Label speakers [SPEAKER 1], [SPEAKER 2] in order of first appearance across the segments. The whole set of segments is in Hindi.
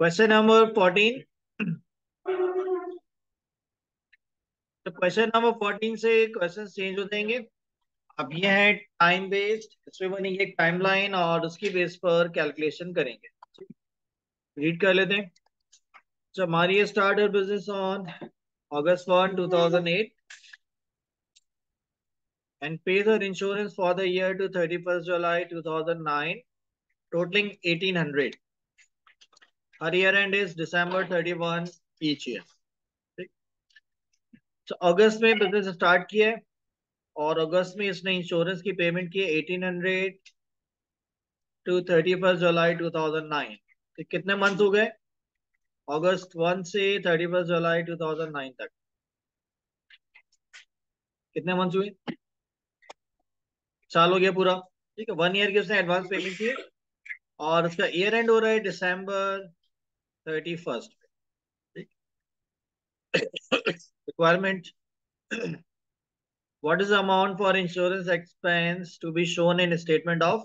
[SPEAKER 1] क्वेश्चन नंबर फोर्टीन तो क्वेश्चन नंबर फोर्टीन से क्वेश्चन चेंज हो जाएँगे। अब ये है टाइम बेस्ड इसमें बनेगी एक टाइमलाइन और उसकी बेस पर कैलकुलेशन करेंगे। रीड कर लेते हैं। So Maria started her business on August 1, 2008 and pays her insurance for the year to 31st July 2009 totaling 1800. Her year end is December 31 each year. तो अगस्त में बिज़नेस स्टार्ट किया और अगस्त में इसने इंश्योरेंस की पेमेंट की eighteen hundred to thirty first July two thousand nine तो कितने मंथ हो गए? अगस्त वन से thirty first July two thousand nine तक। कितने मंथ हुए? साल हो गया पूरा। ठीक है वन ईयर की उसने एडवांस पेमेंट की और उसका ईयर एंड हो रहा है December thirty first requirement what is the amount for insurance expense to be shown in statement of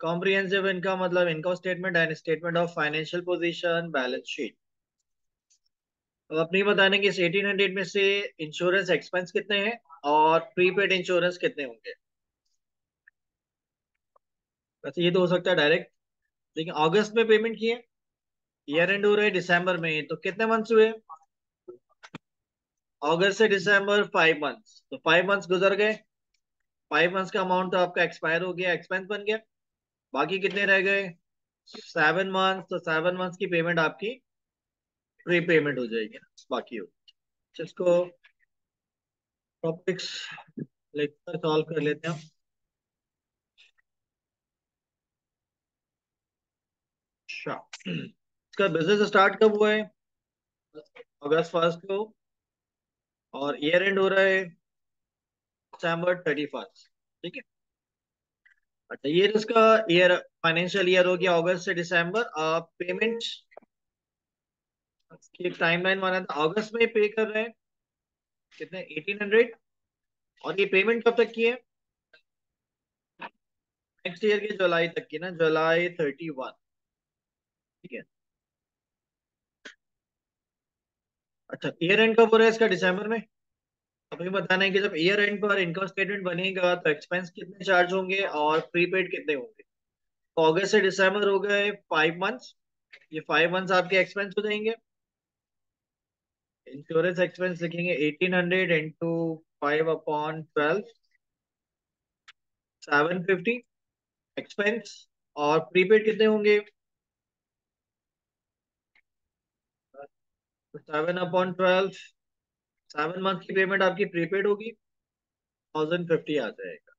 [SPEAKER 1] comprehensive income मतलब income statement and statement of financial position balance sheet अब अपनी बताने कि इस 1800 में से इंश्योरेंस एक्सपेंस कितने हैं और प्रीपेड इंश्योरेंस कितने होंगे वैसे ये तो हो सकता है डायरेक्ट लेकिन अगस्त में पेमेंट किए ईयर एंड हो रहा दिसंबर में तो कितने मंथ्स हुए? अगस्त से दिसंबर फाइव मंथ्स तो फाइव मंथ्स गुजर गए। फाइव मंथ्स का अमाउंट तो आपका एक्सपायर हो गया एक्सपेंस बन गया। बाकी कितने रह गए? सेवन मंथ्स तो सेवन मंथ्स की पेमेंट आपकी प्री पेमेंट हो जाएगी बाकी हो। जिसको टॉपिक्स लेकर सॉल्व कर लेते हैं अच्छा। इसका बिज़नेस स्टार्ट कब हुआ है? अगस्त फ़र्स्ट को। और ईयर एंड हो रहा है दिसंबर थर्टी फ़र्स्ट ठीक है? अच्छा ये इसका ईयर फाइनेंशियल ईयर हो गया अगस्त से दिसंबर आप पेमेंट की एक टाइमलाइन माना था। अगस्त में पे कर रहे हैं। कितने? एटीन हंड्रेड और ये पेमेंट कब तक की है? नेक्स्ट ईयर की जुलाई तक की ना जुलाई थर्टी वन ठीक है? अच्छा ईयर एंड कब हो रहा है इसका दिसंबर में? अभी बताना है कि जब ईयर एंड पर इनकम स्टेटमेंट बनेगा तो एक्सपेंस कितने चार्ज होंगे और प्रीपेड कितने होंगे? तो अगस्त से दिसंबर हो गए फाइव मंथ्स ये फाइव मंथ्स आपके एक्सपेंस हो जाएँगे. इंश्योरेंस एक्सपेंस लिखेंगे eighteen hundred into five upon twelve seven fifty expense और प्रीपेड कितने होंगे? Seven upon twelve seven month की पेमेंट आपकी प्रीपेड होगी थाउज़ेंड फिफ्टी आ जाएगा।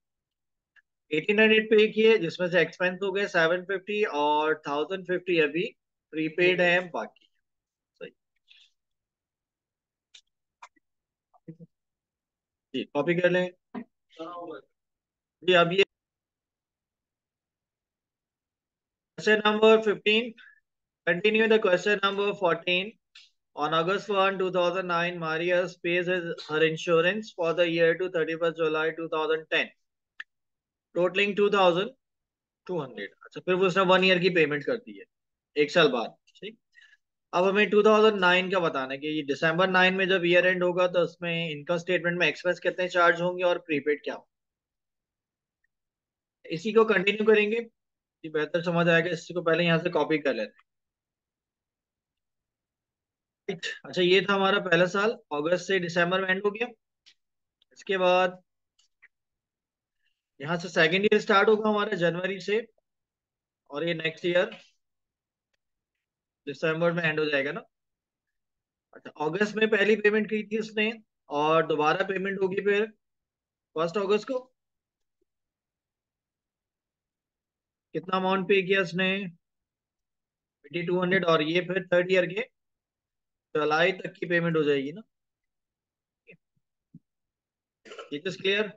[SPEAKER 1] एटीन हंड्रेड पे किए जिसमें से एक्सपेंस हो गए सेवन फिफ्टी और थाउज़ेंड फिफ्टी अभी प्रीपेड है, बाकी। कॉपी कर लें। जी, अब ये question number fifteen continue the question number fourteen On August 1, 2009, Marius pays her insurance for the year to 31st July 2010, totaling 2,200. अच्छा फिर उसने वन ईयर की पेमेंट कर दी है। एक साल बाद अब हमें 2009 का बताना है कि दिसंबर 9 में जब ईयर एंड होगा तो उसमें इनकम स्टेटमेंट में एक्सपेंस कितने चार्ज होंगे और प्रीपेड क्या होगा? इसी को कंटिन्यू करेंगे। बेहतर समझ आएगा इसी को पहले यहाँ से कॉपी कर लेते हैं। अच्छा ये था हमारा पहला साल, अगस्त से दिसंबर में एंड हो गया। इसके बाद यहाँ से सेकेंड ईयर स्टार्ट होगा हमारा जनवरी से, और ये नेक्स्ट ईयर दिसंबर में एंड हो जाएगा ना। अच्छा अगस्त में पहली पेमेंट की थी उसने, और दोबारा पेमेंट होगी फिर फ़र्स्ट अगस्त को। कितना अमाउंट पे किया उसने? टू हंड्रेड और ये फिर थर्ड ईयर के। जुलाई तक की पेमेंट हो जाएगी ना? ये तो क्लियर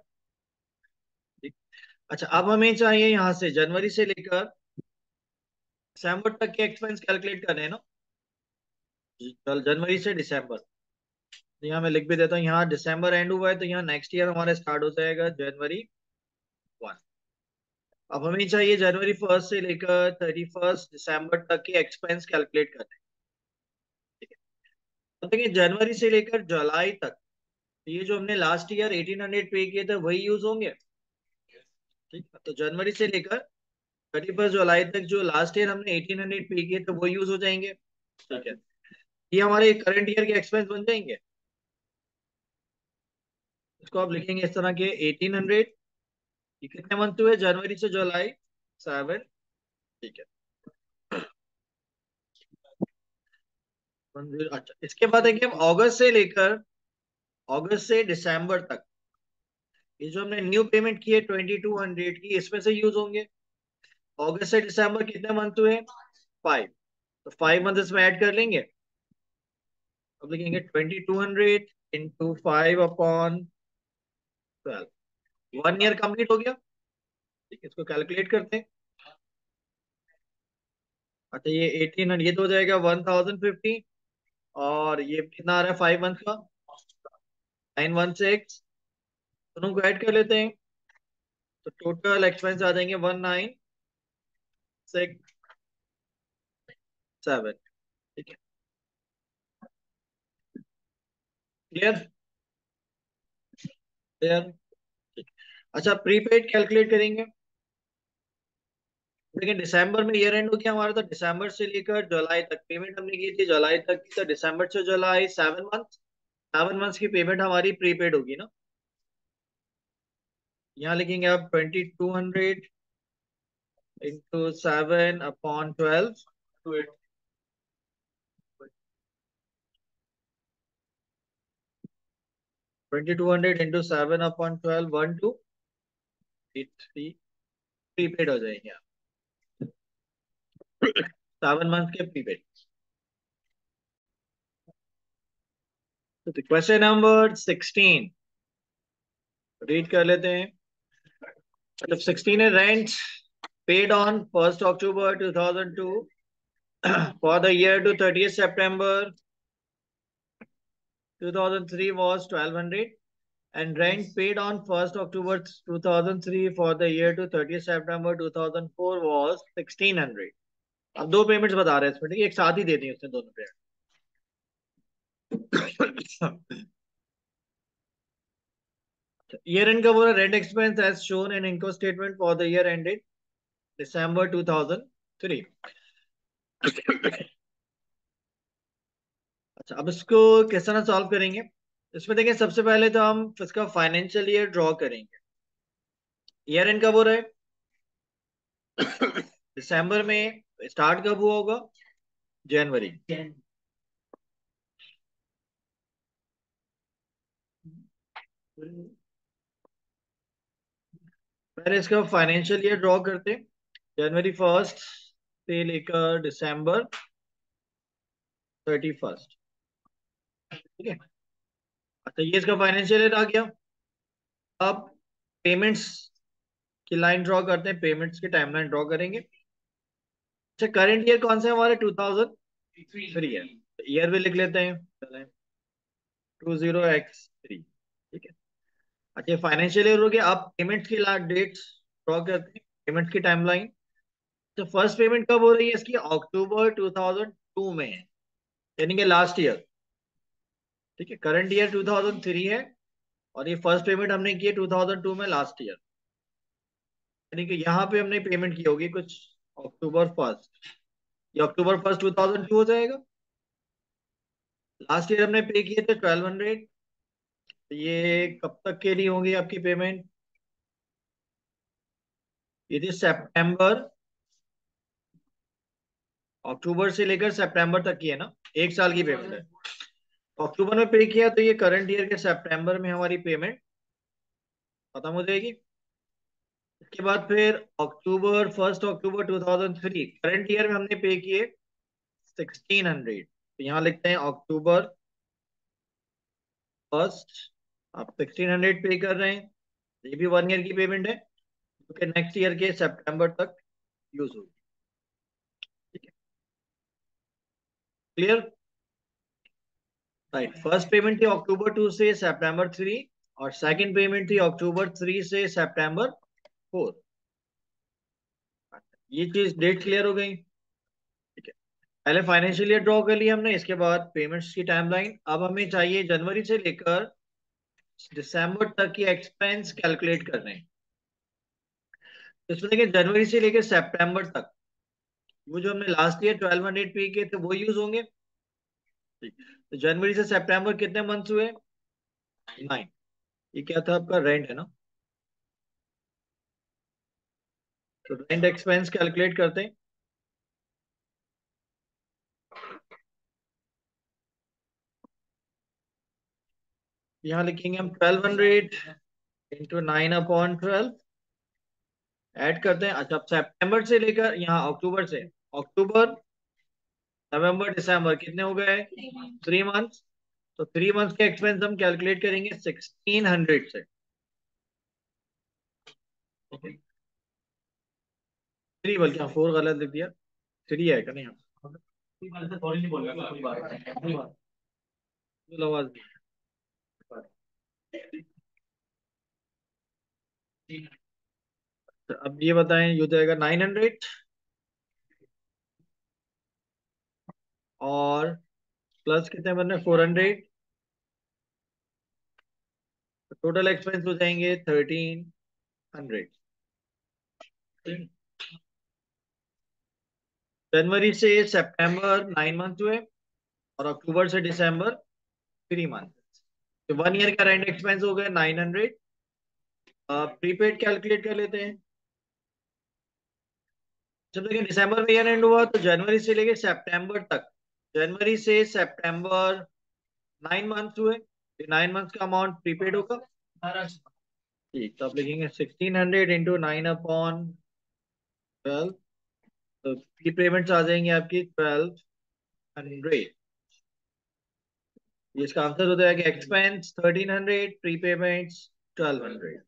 [SPEAKER 1] अच्छा अब हमें चाहिए यहाँ से, जनवरी से लेकर दिसंबर तक के एक्सपेंस कैलकुलेट करने हैं ना? जनवरी से दिसंबर। तो यहाँ मैं लिख भी देता हूँ, यहाँ दिसंबर एंड हुआ है तो यहाँ नेक्स्ट ईयर हमारा स्टार्ट हो जाएगा जनवरी वन अब हमें चाहिए जनवरी फ़र्स्ट से लेकर थर्टी फ़र्स्ट दिसंबर तक के एक्सपेंस कैलकुलेट करने तो देखिए, जनवरी से लेकर जुलाई तक ये जो हमने last year eighteen hundred pay किए थे, वही यूज़ होंगे। ठीक है तो जनवरी से लेकर थर्टी फ़र्स्ट जुलाई तक जो लास्ट ईयर हमने एटीन हंड्रेड पे किए थे, वो यूज़ हो जाएँगे। ठीक है, ये हमारे करंट ईयर के एक्सपेंस बन जाएँगे। इसको आप लिखेंगे इस तरह के एटीन हंड्रेड ये कितने मंथ हुए, जनवरी से जुलाई सेवन ठीक है। अच्छा इसके बाद देखिए हम अगस्त से लेकर अगस्त से दिसंबर तक, ये जो हमने न्यू पेमेंट की है ट्वेंटी टू हंड्रेड की, इसमें से यूज़ होंगे। अगस्त से दिसंबर कितने मंथ हुए? फाइव तो फाइव मंथ इसमें ऐड कर लेंगे। अब लिखेंगे twenty two hundred into five upon twelve one year complete हो गया। ठीक है, इसको कैलकुलेट करते हैं। अच्छा ये एटीन हंड्रेड ये तो हो जाएगा वन थाउज़ेंड फिफ्टी और ये कितना आ रहा है? फाइव मंथ का? नाइन वन सिक्स दोनों को ऐड कर लेते हैं। तो टोटल एक्सपेंस आ जाएँगे वन नाइन सिक्स सेवन ठीक है। क्लियर क्लियर अच्छा प्रीपेड कैलकुलेट करेंगे। लेकिन दिसंबर में ईयर एंड हो गया हमारा तो दिसंबर से लेकर जुलाई तक पेमेंट हमने की थी। जुलाई तक की तो दिसंबर से जुलाई सेवन मंथ सेवन मंथ्स की पेमेंट हमारी प्रीपेड होगी ना। यहाँ लिखेंगे आप twenty two hundred into seven upon twelve twenty two hundred into seven upon twelve one two three prepaid हो जाएँगे आप। सेवन मंथ के prepaid question number sixteen read कर लेते हैं मतलब सिक्सटीन है rent paid on first October 2002 for the year to 30th September 2003 was 1200 and rent paid on 1st October 2003 for the year to 30th September 2004 was 1600 अब दो पेमेंट्स बता रहे हैं इसमें ठीक है? एक साथ ही दे दी उसने दोनों पेमेंट year end का बोला, rent expense as shown in income statement for the year ended December 2003 अच्छा अब इसको किस तरह सॉल्व करेंगे? इसमें देखें सबसे पहले तो हम इसका फाइनेंशियल ईयर ड्रॉ करेंगे। ईयर एंड कब हो रहा है? दिसंबर में स्टार्ट कब हुआ होगा? जनवरी। पहले इसका फाइनेंशियल ईयर ड्रॉ करते जनवरी फ़र्स्ट से लेकर दिसंबर थर्टी फ़र्स्ट ठीक है? अच्छा ये इसका फाइनेंशियल ईयर आ गया। अब पेमेंट्स की लाइन ड्रॉ करते हैं। पेमेंट्स की टाइमलाइन ड्रॉ करेंगे। अच्छा करंट ईयर कौन सा है हमारे? टू थाउज़ेंड थ्री है। ईयर भी लिख लेते हैं। टू ज़ीरो एक्स थ्री ठीक है। अच्छा फाइनेंशियल ईयर हो गया। अब पेमेंट्स की डेट्स ड्रॉ करते हैं। पेमेंट्स की टाइमलाइन तो फ़र्स्ट पेमेंट कब हो रही है इसकी? अक्टूबर 2002 में है। यानी कि लास्ट ईयर ठीक है करंट ईयर 2003 है और ये फ़र्स्ट पेमेंट हमने की है 2002 में लास्ट ईयर यानी कि यहाँ पे हमने पेमेंट की होगी कुछ। October first. ये अक्टूबर फ़र्स्ट 2002 हो जाएगा। लास्ट ईयर हमने पे किए थे 1200 ये कब तक के लिए होंगी आपकी पेमेंट? ये थी सेप्टेम्बर अक्टूबर से लेकर सितंबर तक की है ना? एक साल की पेमेंट है। अक्टूबर में पे किया तो ये करंट ईयर के सितंबर में हमारी पेमेंट खत्म हो जाएगी। इसके बाद फिर October first October 2003 current year में हमने पे किए 1600 तो यहाँ लिखते हैं अक्टूबर फ़र्स्ट आप 1600 पे कर रहे हैं। ये भी वन ईयर की पेमेंट है। क्योंकि नेक्स्ट ईयर के सितंबर तक यूज़ होगी। ठीक है? क्लियर राइट फ़र्स्ट पेमेंट थी अक्टूबर टू से सितंबर थ्री और सेकंड पेमेंट थी अक्टूबर थ्री से सितंबर फोर। ये चीज़ डेट क्लियर हो गई। ठीक है। पहले फाइनेंशियल ईयर ड्रॉ कर लिया हमने, इसके बाद पेमेंट्स की टाइमलाइन अब हमें चाहिए जनवरी से लेकर दिसंबर तक की एक्सपेंस कैलकुलेट करने। इसमें देखिए जनवरी से लेकर सितंबर तक, वो जो हमने last year twelve hundred pay किए थे, वो यूज़ होंगे। तो जनवरी से सितंबर कितने मंथ्स हुए? नाइन ये क्या था आपका? रेंट है ना? तो रेंट एक्सपेंस कैलकुलेट करते हैं। यहाँ लिखेंगे हम twelve hundred into nine upon twelve add करते हैं। अच्छा सितंबर से लेकर यहाँ अक्टूबर से। अक्टूबर नवंबर दिसंबर कितने हो गए? थ्री मंथ्स तो थ्री मंथ्स के एक्सपेंस हम कैलकुलेट करेंगे सिक्सटीन हंड्रेड से। थ्री बल्कि हाँ फोर गलत लिख दिया। थ्री है क्या नहीं? आवाज़ तो अब ये बताएँ ये जाएगा नाइन हंड्रेड और प्लस कितने बनने फोर हंड्रेड टोटल एक्सपेंस हो जाएँगे थर्टीन हंड्रेड जनवरी से सितंबर नाइन मंथ हुए और अक्टूबर से दिसंबर थ्री मंथ तो वन ईयर का रेंट एक्सपेंस हो गया नाइन हंड्रेड प्रीपेड कैलकुलेट कर लेते हैं। जब देखिए दिसंबर में ईयर एंड हुआ तो जनवरी से लेके सितंबर तक, जनवरी से सितंबर नाइन मंथ हुए नाइन मंथ का अमाउंट प्रीपेड होगा। ठीक तो आप लिखेंगे sixteen hundred into nine upon twelve तो प्री पेमेंट्स आ जाएँगे आपकी ट्वेल्व हंड्रेड इसका आंसर हो जाएगा expense thirteen hundred prepayments twelve hundred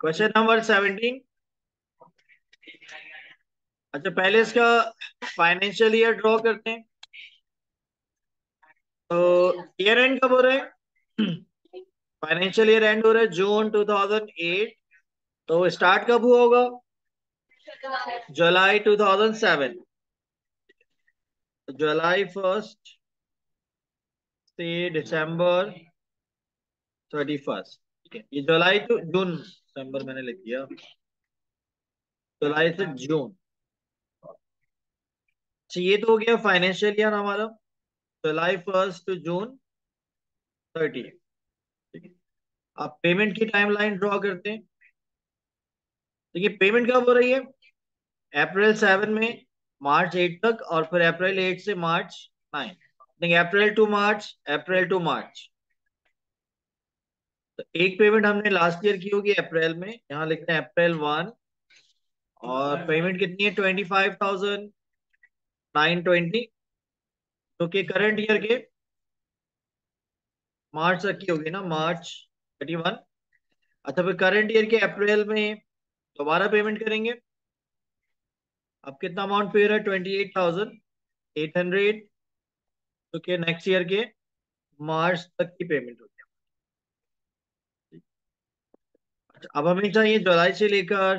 [SPEAKER 1] question number seventeen अच्छा पहले इसका फाइनेंशियल ईयर ड्रॉ करते हैं। तो ईयर एंड कब हो रहा है? फाइनेंशियल ईयर एंड हो रहा है जून 2008 तो स्टार्ट कब हुआ होगा? जुलाई 2007 जुलाई फ़र्स्ट से दिसंबर थर्टी फ़र्स्ट ठीक है? ये जुलाई टू जून दिसंबर मैंने लिख दिया। जुलाई से जून अच्छा ये तो हो गया फाइनेंशियल ईयर हमारा। July first to June thirty आप पेमेंट की टाइमलाइन ड्रॉ करते हैं। देखिए पेमेंट कब हो रही है? अप्रैल सेवन में मार्च एट तक और फिर अप्रैल एट से March nine April to March April to March तो एक पेमेंट हमने लास्ट ईयर की होगी अप्रैल में। यहाँ लिखते हैं अप्रैल वन और पेमेंट कितनी है? Twenty five thousand nine twenty जो कि करंट ईयर के मार्च तक की होगी ना मार्च थर्टी वन अच्छा फिर करंट ईयर के अप्रैल में दोबारा पेमेंट करेंगे। अब कितना अमाउंट पे रहा है? Twenty eight thousand eight hundred जो कि नेक्स्ट ईयर के मार्च तक की पेमेंट होगी अच्छा अब हमें चाहिए जुलाई से लेकर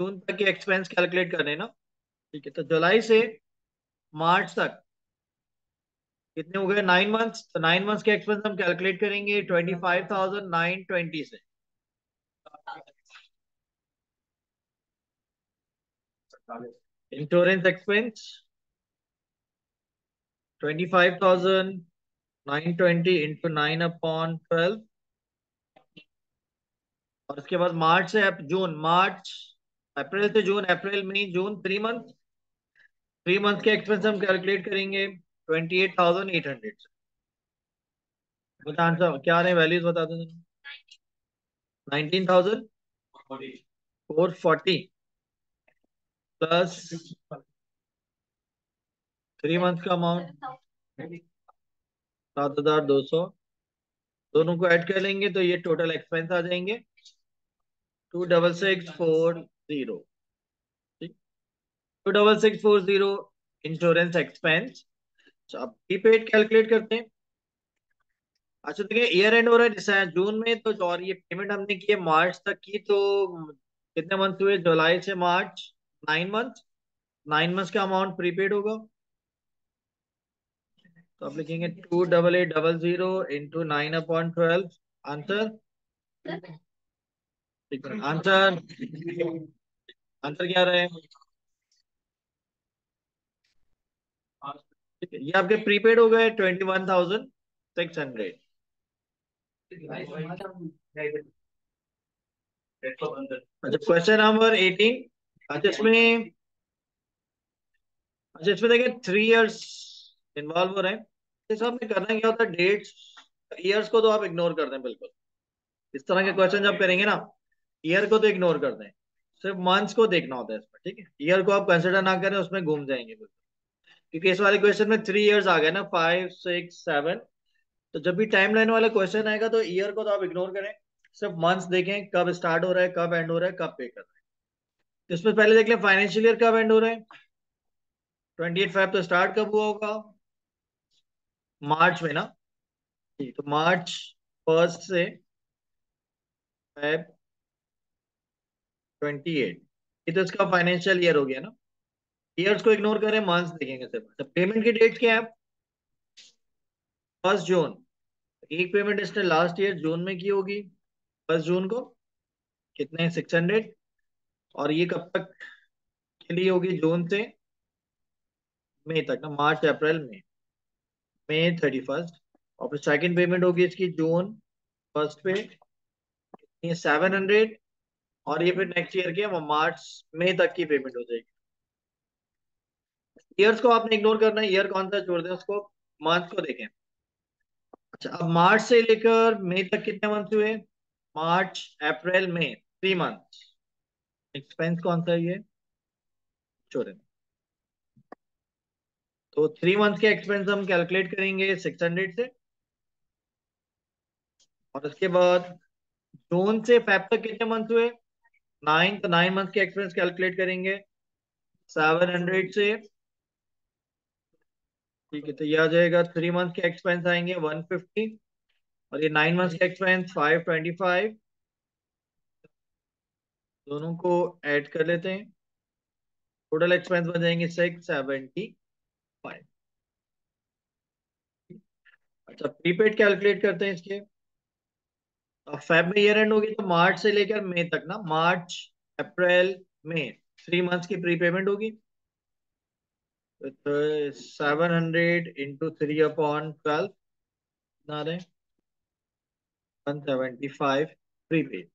[SPEAKER 1] जून तक के एक्सपेंस कैलकुलेट करने ना। ठीक है तो जुलाई से मार्च तक कितने हो गए? नाइन मंथ्स तो नाइन मंथ्स के एक्सपेंस हम कैलकुलेट करेंगे twenty five thousand nine twenty से। Insurance expense twenty five thousand nine twenty into nine upon twelve और उसके बाद मार्च से जून, मार्च, अप्रैल से जून, अप्रैल, मई, जून थ्री मंथ थ्री मंथ के एक्सपेंस हम कैलकुलेट करेंगे। Twenty eight thousand eight hundred बता क्या रहे वैल्यूज़ बता दो nineteen thousand four forty plus three month का अमाउंट सात हज़ार दो सौ। दोनों को ऐड कर लेंगे तो ये टोटल एक्सपेंस आ जाएँगे two double six four zero two double six four zero insurance expense अब प्रीपेड कैलकुलेट करते हैं। अच्छा देखिए ईयर एंड हो रहा है जैसे जून में तो और ये पेमेंट हमने की है मार्च तक की तो कितने मंथ हुए? जुलाई से मार्च नाइन मंथ नाइन मंथ का अमाउंट प्रीपेड होगा। तो आप लिखेंगे two double eight double zero into nine upon twelve answer answer answer क्या रहे ये आपके प्रीपेड हो गए twenty one thousand six hundred अच्छा क्वेश्चन नंबर एटीन अच्छा इसमें अच्छा इसमें देखिए थ्री इयर्स इन्वॉल्व हो रहे हैं। इस में करना क्या होता है डेट्स ईयर्स को तो आप इग्नोर कर दें, बिल्कुल। इस तरह के क्वेश्चन जब करेंगे ना ईयर को तो इग्नोर कर दें। सिर्फ़ मंथ्स को देखना होता है इसमें, ठीक है? ईयर को आप कंसिडर ना करें, उसमें घूम जाएँगे, बिल्कुल। क्योंकि इस वाले क्वेश्चन में थ्री इयर्स आ गए ना फाइव सिक्स सेवन तो जब भी टाइम लाइन वाला क्वेश्चन आएगा तो ईयर को तो आप इग्नोर करें। सिर्फ़ मंथ्स देखें, कब स्टार्ट हो रहा है, कब एंड हो रहा है, कब पे कर रहे हैं। इसमें पहले देख लें फाइनेंशियल ईयर कब एंड हो रहा है। ट्वेंटी एट फाइव तो स्टार्ट कब हुआ होगा? मार्च में ना? ठीक तो मार्च फ़र्स्ट से फाइव ट्वेंटी एट ये तो इसका फाइनेंशियल ईयर हो गया ना। ईयर्स को इग्नोर करें मंथ्स देखेंगे सिर्फ़ तो पेमेंट की डेट क्या है? फ़र्स्ट जून एक पेमेंट इसने लास्ट ईयर जून में की होगी। फ़र्स्ट जून को कितने सिक्स हंड्रेड और ये कब तक के लिए होगी? जून से मई तक ना मार्च अप्रैल में मई थर्टी फ़र्स्ट और फिर सेकेंड पेमेंट होगी इसकी जून फ़र्स्ट पे। ये सेवन हंड्रेड और ये फिर नेक्स्ट ईयर के मार्च मई तक की पेमेंट हो जाएगी। ईयर्स को आपने इग्नोर करना है ईयर कौन सा छोड़ दें, उसको मंथ को देखें। अच्छा अब मार्च से लेकर मई तक कितने मंथ हुए? मार्च अप्रैल मई थ्री मंथ एक्सपेंस कौन सा ये, छोड़े तो थ्री मंथ के एक्सपेंस हम कैलकुलेट करेंगे सिक्स हंड्रेड से। और उसके बाद जून से फेब तक कितने मंथ हुए? नाइन तो नाइन मंथ के एक्सपेंस कैलकुलेट करेंगे। सेवन हंड्रेड से ठीक है तो ये आ जाएगा थ्री मंथ के एक्सपेंस आएँगे वन फिफ्टी और ये नाइन मंथ के एक्सपेंस फाइव ट्वेंटी फाइव दोनों को ऐड कर लेते हैं। टोटल एक्सपेंस बन जाएँगे सिक्स सेवेंटी फाइव अच्छा प्रीपेड कैलकुलेट करते हैं इसके। अब फेब में ईयर एंड होगी तो मार्च से लेकर मई तक ना मार्च अप्रैल मई थ्री मंथ्स की प्रीपेमेंट होगी। It is uh, 700 into 3 upon 12. Nothing. 175 prepaid.